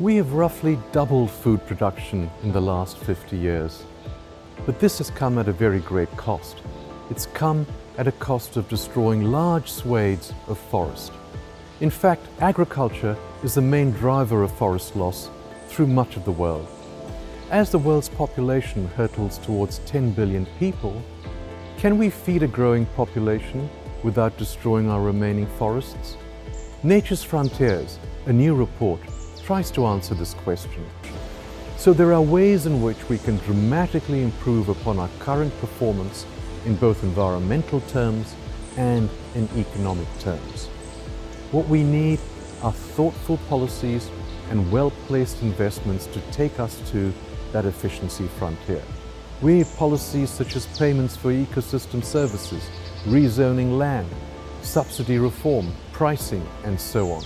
We have roughly doubled food production in the last 50 years. But this has come at a very great cost. It's come at a cost of destroying large swathes of forest. In fact, agriculture is the main driver of forest loss through much of the world. As the world's population hurtles towards 10 billion people, can we feed a growing population without destroying our remaining forests? Nature's Frontiers, a new report, tries to answer this question. So there are ways in which we can dramatically improve upon our current performance in both environmental terms and in economic terms. What we need are thoughtful policies and well-placed investments to take us to that efficiency frontier. We need policies such as payments for ecosystem services, rezoning land, subsidy reform, pricing, and so on.